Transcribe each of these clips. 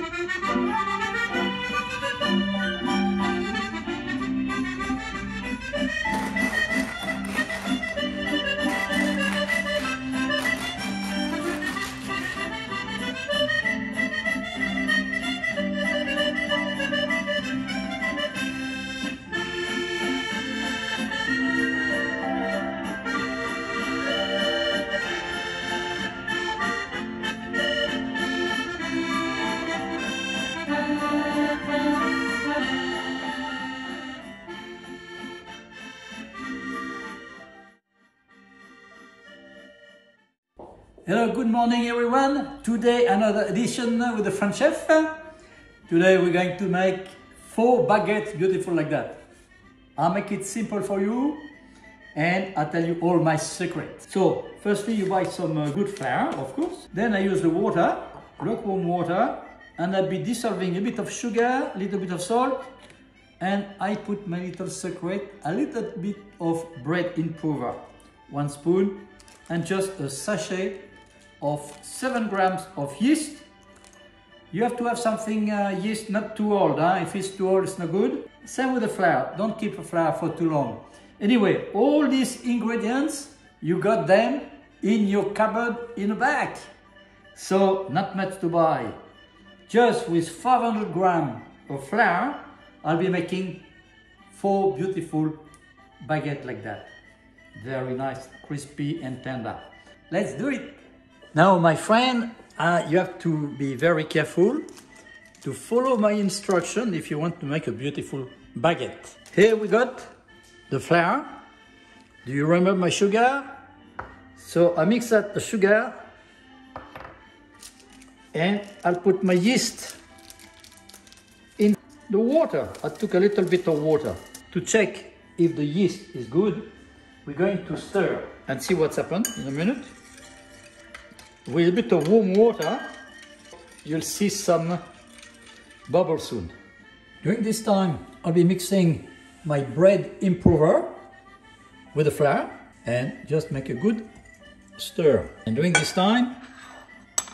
Thank you. Hello, good morning everyone. Today another edition with the French chef. Today we're going to make four baguettes beautiful like that. I'll make it simple for you and I'll tell you all my secrets. So firstly you buy some uh, good flour, of course. Then I use the water, lukewarm water, and I'll be dissolving a bit of sugar, a little bit of salt, and I put my little secret, a little bit of bread improver, one spoon, and just a sachet of 7 grams of yeast. You have to have something uh, yeast not too old. Huh? If it's too old, it's not good. Same with the flour. Don't keep the flour for too long. Anyway, all these ingredients, you got them in your cupboard in the back. So not much to buy. Just with 500 grams of flour, I'll be making four beautiful baguettes like that. Very nice, crispy and tender. Let's do it. Now, my friend, uh, you have to be very careful to follow my instruction if you want to make a beautiful baguette. Here we got the flour. Do you remember my sugar? So I mix that the sugar and I'll put my yeast in the water. I took a little bit of water to check if the yeast is good. We're going to stir and see what's happened in a minute. With a bit of warm water, you'll see some bubbles soon. During this time, I'll be mixing my bread improver with the flour and just make a good stir. And during this time,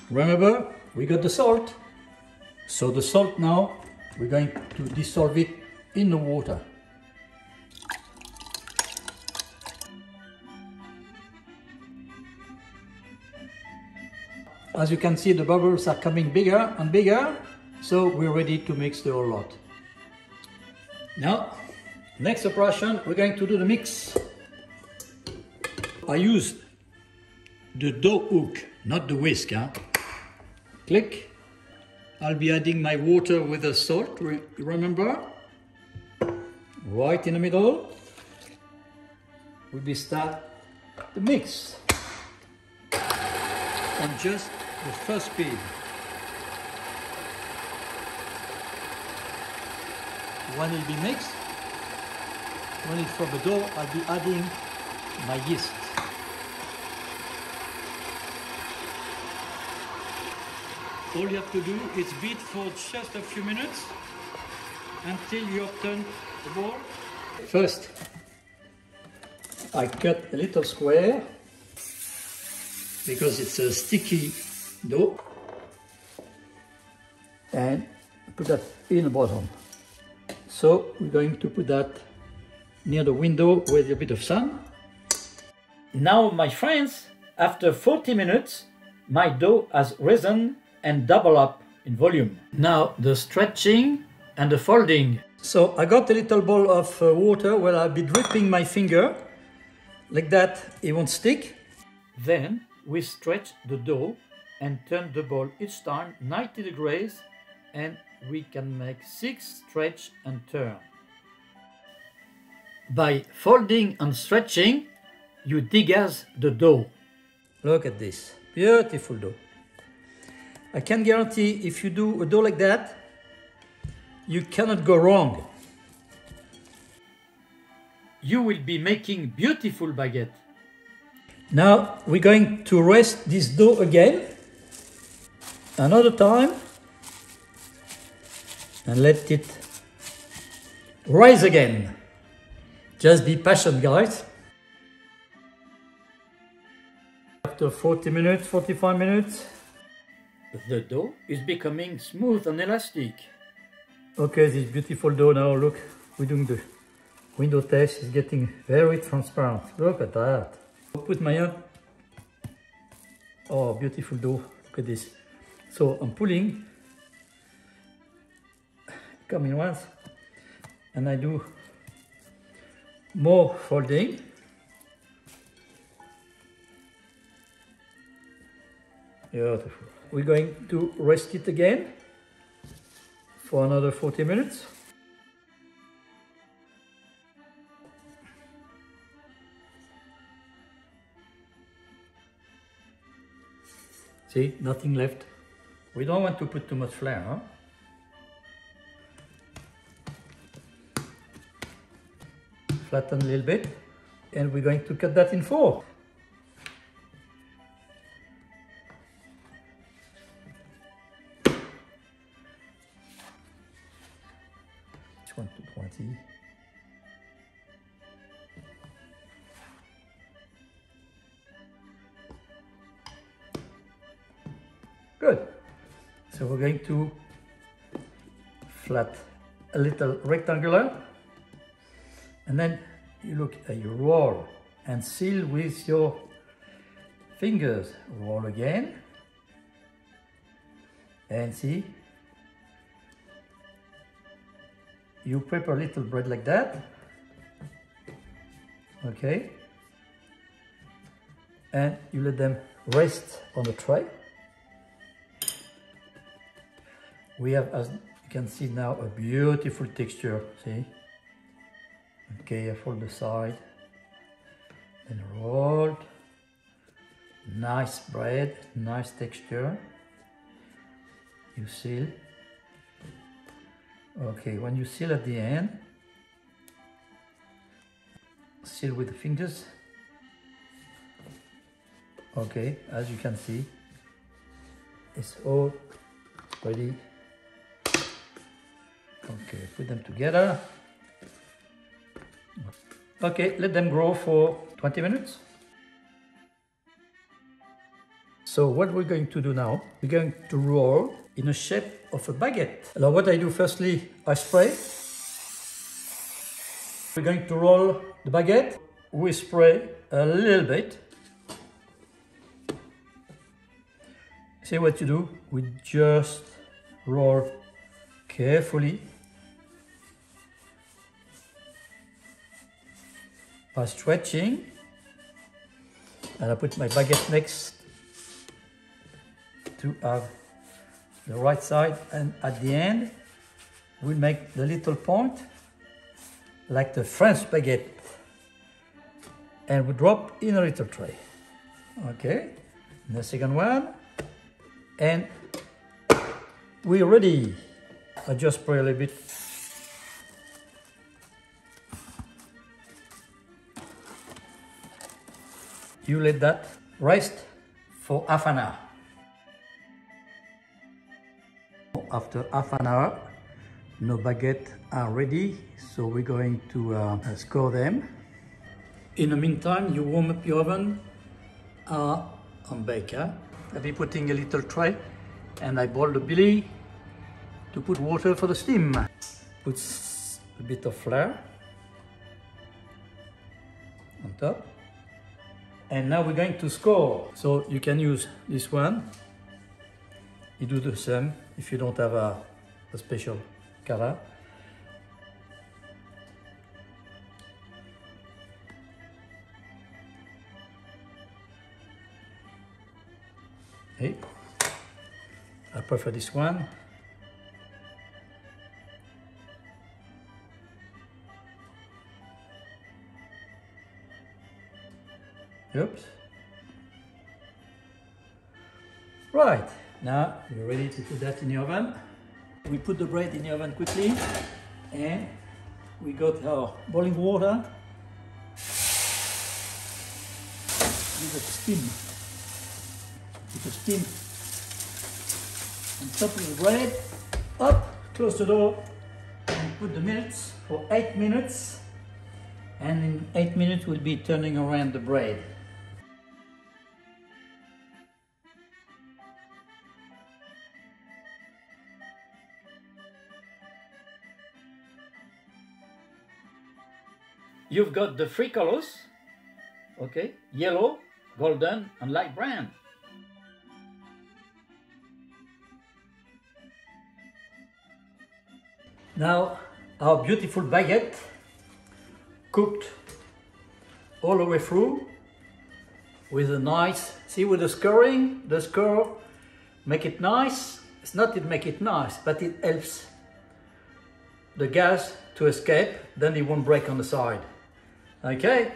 remember, we got the salt. So the salt now, we're going to dissolve it in the water. As you can see, the bubbles are coming bigger and bigger, so we're ready to mix the whole lot. Now, next operation, we're going to do the mix. I use the dough hook, not the whisk. Huh? Click. I'll be adding my water with the salt, remember? Right in the middle. We'll be start the mix. And just the first speed. When it be mixed, when it's from the dough, I'll be adding my yeast. All you have to do is beat for just a few minutes until you obtain the ball. First, I cut a little square because it's a sticky dough and put that in the bottom. So we're going to put that near the window with a bit of sun. Now my friends, after 40 minutes, my dough has risen and double up in volume. Now the stretching and the folding. So I got a little bowl of uh, water where I'll be dripping my finger like that, it won't stick. Then we stretch the dough and turn the ball each time 90 degrees and we can make six stretch and turn. By folding and stretching, you degaze the dough. Look at this, beautiful dough. I can guarantee if you do a dough like that, you cannot go wrong. You will be making beautiful baguette. Now we're going to rest this dough again another time and let it rise again. Just be patient guys. After 40 minutes, 45 minutes, The dough is becoming smooth and elastic. Okay, this beautiful dough now, look, we're doing the window test, it's getting very transparent. Look at that. I'll put my hand. Oh, beautiful dough, look at this. So I'm pulling, coming once, and I do more folding. Beautiful. We're going to rest it again for another 40 minutes. See, nothing left. We don't want to put too much flour, huh? Flatten a little bit, and we're going to cut that in four. To flat a little rectangular. And then you look at your roll and seal with your fingers. Roll again. And see you prepare a little bread like that. Okay. And you let them rest on the tray we have as you can see now a beautiful texture see? Fold the side and rolled. Nice bread nice texture. You seal. Okay when you seal at the end seal with the fingers. Okay as you can see it's all ready Okay, put them together. Okay, let them grow for 20 minutes. So what we're going to do now, we're going to roll in a shape of a baguette. Now what I do firstly, I spray. We're going to roll the baguette. We spray a little bit. See what you do? We just roll carefully by stretching. And I put my baguette next to have the right side. And at the end we make the little point like the French baguette. And we drop in a little tray. Okay. And the second one. And we're ready I just spray a little bit you let that rest for half an hour. After half an hour, no baguettes are ready, so we're going to uh, score them. In the meantime, you warm up your oven uh, on baker. I'll be putting a little tray and I boil the billy to put water for the steam. Put a bit of flour on top and now we're going to score. So you can use this one. You do the same if you don't have a, a special color. Hey, I prefer this one. Oops. Right, now we're ready to put that in the oven. We put the bread in the oven quickly and we got our boiling water. Give it steam. Put the steam on top of the bread. Up, close the door and put the minutes for eight minutes. And in eight minutes we'll be turning around the bread. You've got the three colors, okay? Yellow, golden, and light brown. Now our beautiful baguette cooked all the way through with a nice, see with the scoring, the score, make it nice. It's not it make it nice, but it helps the gas to escape, then it won't break on the side. Okay,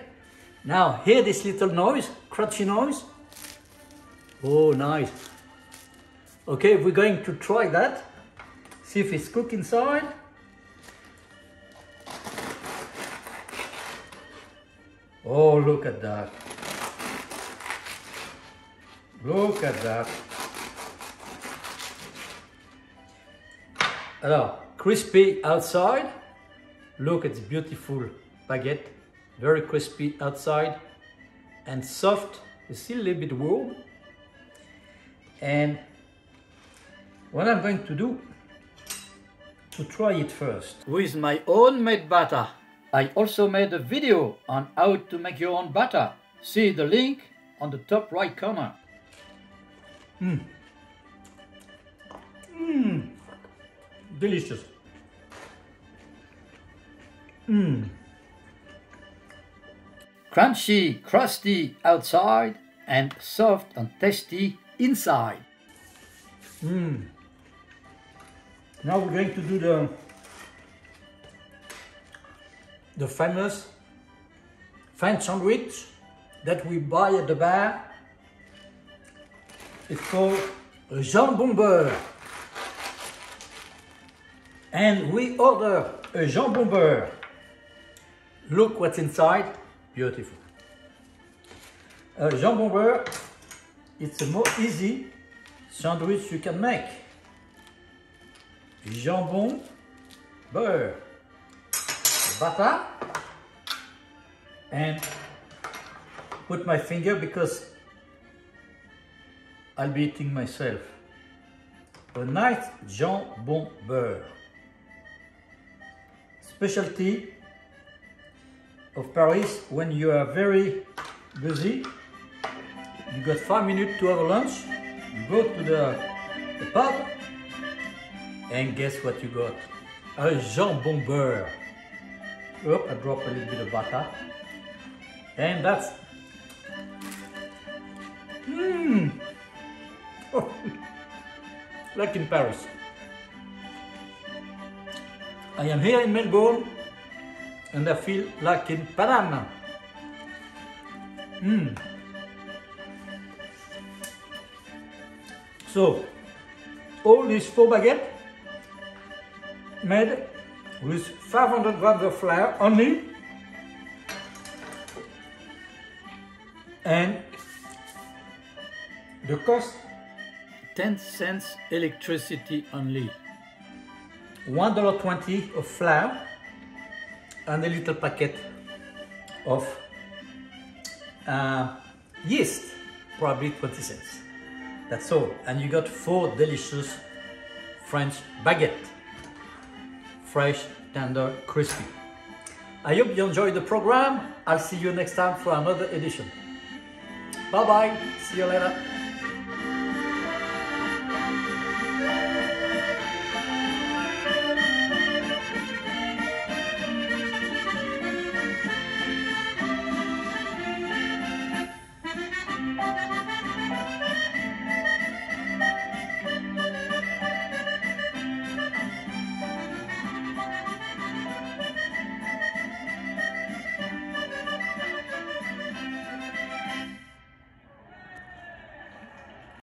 now hear this little noise, crunchy noise. Oh, nice. Okay, we're going to try that. See if it's cooked inside. Oh, look at that. Look at that. Alors, crispy outside. Look at this beautiful baguette. Very crispy outside and soft. It's still a little bit warm. And what I'm going to do to try it first. With my own made butter. I also made a video on how to make your own butter. See the link on the top right corner. Mmm. Mmm. Delicious. Mmm. Crunchy, crusty outside and soft and tasty inside. Mmm. Now we're going to do the the famous French sandwich that we buy at the bar. It's called a jambon beurre. And we order a jambon beurre. Look what's inside. Beautiful. A jambon beurre, it's most easy sandwich you can make. Jambon beurre butter and put my finger because I'll be eating myself. A nice jambon beurre. Specialty of Paris when you are very busy. You got five minutes to have a lunch. You go to the, the pub and guess what you got? A jambon beurre. Oh, I drop a little bit of butter. And that's... Mmm! Like in Paris. I am here in Melbourne and I feel like in Paname. Mmm. So, all these four baguettes made with 500 grams of flour only and the cost 10 cents electricity only. $1.20 of flour and a little packet of uh, yeast, probably 20 cents. That's all. And you got four delicious French baguette. Fresh, tender, crispy. I hope you enjoyed the program. I'll see you next time for another edition. Bye bye. See you later.